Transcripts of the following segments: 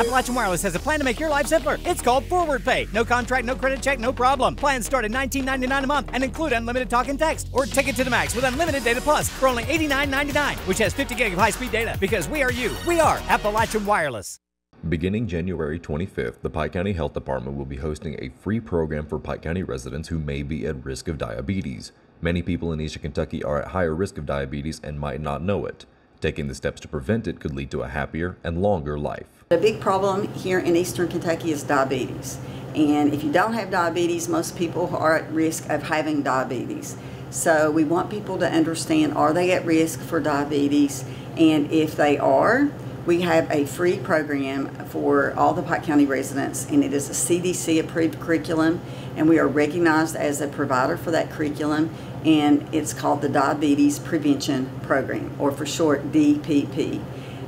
Appalachian Wireless has a plan to make your life simpler. It's called Forward Pay. No contract, no credit check, no problem. Plans start at $19.99 a month and include unlimited talk and text. Or take it to the max with unlimited data plus for only $89.99, which has 50 gig of high speed data. Because we are you. We are Appalachian Wireless. Beginning January 25th, the Pike County Health Department will be hosting a free program for Pike County residents who may be at risk of diabetes. Many people in Eastern Kentucky are at higher risk of diabetes and might not know it. Taking the steps to prevent it could lead to a happier and longer life. The big problem here in eastern Kentucky is diabetes. And if you don't have diabetes, most people are at risk of having diabetes. So we want people to understand are they at risk for diabetes? And if they are, we have a free program for all the Pike County residents, and it is a CDC approved curriculum, and we are recognized as a provider for that curriculum and it's called the Diabetes Prevention Program, or for short, DPP.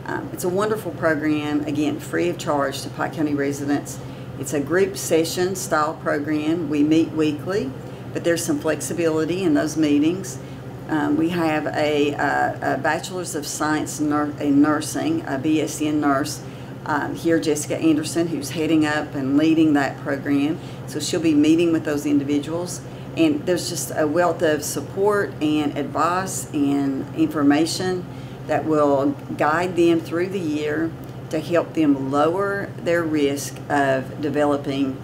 Um, it's a wonderful program, again, free of charge to Pike County residents. It's a group session style program. We meet weekly, but there's some flexibility in those meetings. Um, we have a, a, a, Bachelor's of Science in Nursing, a BSN nurse, um, here, Jessica Anderson, who's heading up and leading that program. So she'll be meeting with those individuals and there's just a wealth of support and advice and information that will guide them through the year to help them lower their risk of developing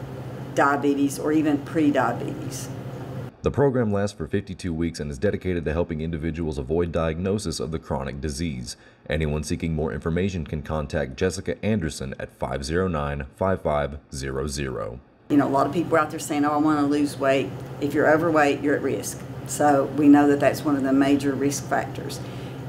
diabetes or even pre-diabetes. The program lasts for 52 weeks and is dedicated to helping individuals avoid diagnosis of the chronic disease. Anyone seeking more information can contact Jessica Anderson at 509 5500. You know, a lot of people out there saying, oh, I want to lose weight. If you're overweight, you're at risk. So we know that that's one of the major risk factors.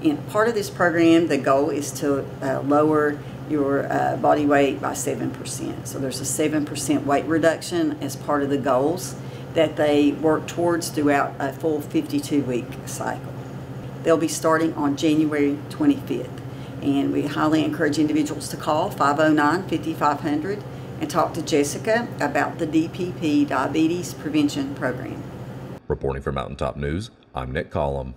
And part of this program, the goal is to uh, lower your uh, body weight by 7%. So there's a 7% weight reduction as part of the goals that they work towards throughout a full 52 week cycle. They'll be starting on January 25th. And we highly encourage individuals to call 509 5500 and talk to Jessica about the DPP Diabetes Prevention Program. Reporting for Mountaintop News, I'm Nick Collum.